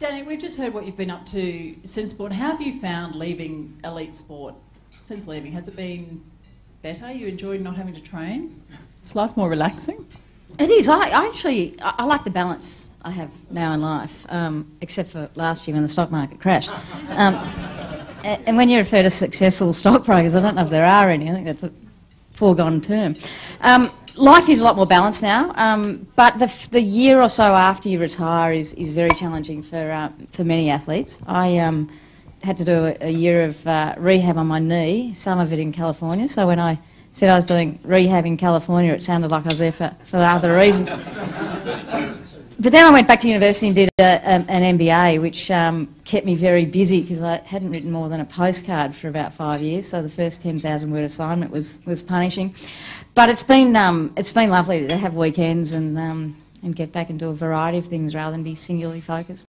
Danni, we've just heard what you've been up to since sport. How have you found leaving elite sport since leaving? Has it been better? You enjoyed not having to train? Is life more relaxing? It is. I, I actually I, I like the balance I have now in life, um, except for last year when the stock market crashed. Um, a- and when you refer to successful stockbrokers, I don't know if there are any. I think that's a foregone term. Um, life is a lot more balanced now, um, but the, the year or so after you retire is, is very challenging for, uh, for many athletes. I um, had to do a, a year of uh, rehab on my knee, some of it in California. So when I said I was doing rehab in California, it sounded like I was there for, for other reasons. But then I went back to university and did a, um, an MBA, which um, kept me very busy because I hadn't written more than a postcard for about five years. So the first 10,000 word assignment was, was punishing. But it's been, um, it's been lovely to have weekends and, um, and get back and do a variety of things rather than be singularly focused.